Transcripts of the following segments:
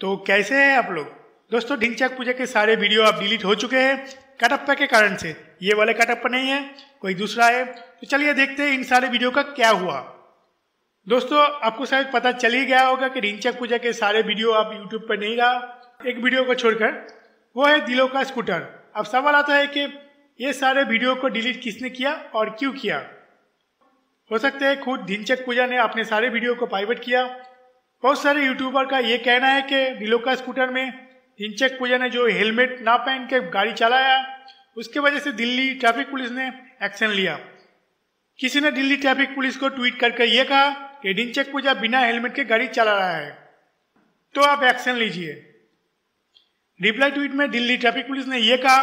तो कैसे हैं आप लोग? दोस्तों, ढिंचक पूजा के सारे वीडियो अब डिलीट हो चुके हैं कटप्पा के कारण से। ये वाले कटप्पा नहीं है, कोई दूसरा है। तो चलिए देखते हैं इन सारे वीडियो का क्या हुआ। दोस्तों, आपको शायद पता चल ही गया होगा कि ढिंचक पूजा के सारे वीडियो आप यूट्यूब पर नहीं रहा। एक वीडियो को छोड़कर, वो है दिलों का स्कूटर। अब सवाल आता है कि ये सारे वीडियो को डिलीट किसने किया और क्यों किया? हो सकता है खुद ढिंचक पूजा ने अपने सारे वीडियो को प्राइवेट किया बहुत सारे यूट्यूबर का ये कहना है कि दिलों का स्कूटर में ढिंचक पूजा ने जो हेलमेट ना पहन के गाड़ी चलाया, उसके वजह से दिल्ली ट्रैफ़िक पुलिस ने एक्शन लिया। किसी ने दिल्ली ट्रैफ़िक पुलिस को ट्वीट करके ये कहा कि ढिंचक पूजा बिना हेलमेट के गाड़ी चला रहा है। तो आप एक्शन लीजिए। रिप्लाई ट्वीट में दिल्ली ट्रैफ़िक पुलिस ने यह कहा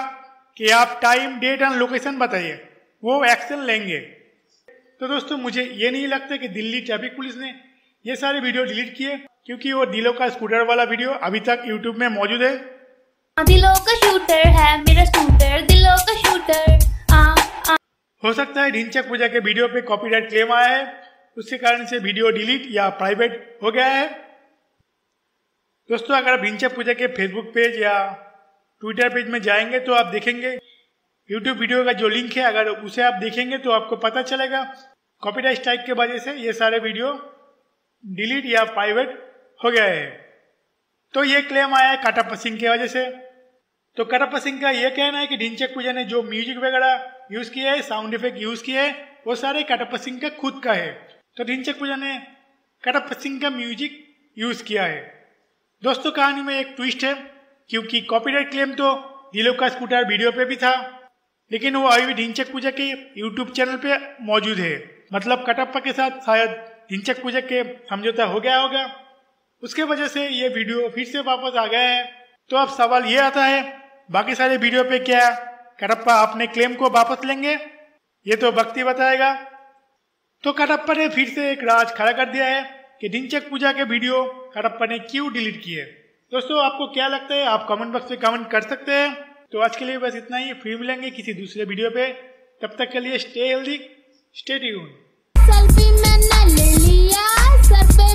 कि आप टाइम, डेट एंड लोकेशन बताइए, वो एक्शन लेंगे। तो दोस्तों, मुझे ये नहीं लगता कि दिल्ली ट्रैफ़िक पुलिस ने ये सारे वीडियो डिलीट किए क्योंकि वो दिलों का स्कूटर वाला वीडियो अभी तक यूट्यूब में मौजूद है। दिलों का शूटर है मेरा स्कूटर दिलों का शूटर आ, आ, हो सकता है ढिंचक पूजा के वीडियो पे कॉपीराइट क्लेम आया है उसके कारण से वीडियो डिलीट या प्राइवेट हो गया है। दोस्तों अगर आप ढिंचक पूजा के फेसबुक पेज या ट्विटर पेज में जाएँगे तो आप देखेंगे। यूट्यूब वीडियो का जो लिंक है अगर उसे आप देखेंगे तो आपको पता चलेगा। कॉपीराइट स्ट्राइक के वजह से ये सारे वीडियो डिलीट या प्राइवेट हो गया है। तो ये क्लेम आया है काटाप्पा सिंह की वजह से। तो कटप्पा सिंह का ये कहना है कि ढिंचक पूजा ने जो म्यूज़िक वगैरह यूज़ किया है साउंड इफ़ेक्ट यूज़ किया है, वो सारे कटप्पा सिंह का खुद का है। तो ढिंचक पूजा ने कटप्पा सिंह का म्यूज़िक यूज़ किया है। दोस्तों, कहानी में एक ट्विस्ट है, क्योंकि कॉपीराइट क्लेम तो दिलों का स्कूटर वीडियो पे भी था, लेकिन वो अभी भी ढिंचक पूजा के यूट्यूब चैनल पे मौजूद है। मतलब कटप्पा के साथ शायद ढिंचक पूजा के समझौता हो गया होगा। उसके वजह से ये वीडियो फिर से वापस आ गया है। तो अब सवाल ये आता है, बाकी सारे वीडियो पे क्या कटप्पा अपने क्लेम को वापस लेंगे? ये तो भक्ति बताएगा। तो कटप्पा ने फिर से एक राज खड़ा कर दिया है कि ढिंचक पूजा के वीडियो कटप्पा ने क्यों डिलीट किए? दोस्तों, आपको क्या लगता है? आप कमेंट बॉक्स में कमेंट कर सकते हैं। तो आज के लिए बस इतना ही। फिर मिलेंगे किसी दूसरे वीडियो पे। तब तक के लिए स्टे हेल्दी स्टे ट्यून ಸಲ್ಫಿ ಮೆನ್ನಲ್ಲಿಯ ಸರ್ಪೆ